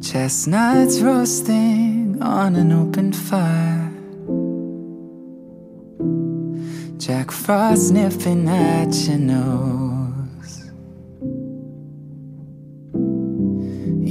Chestnuts roasting on an open fire. Jack Frost sniffing at your nose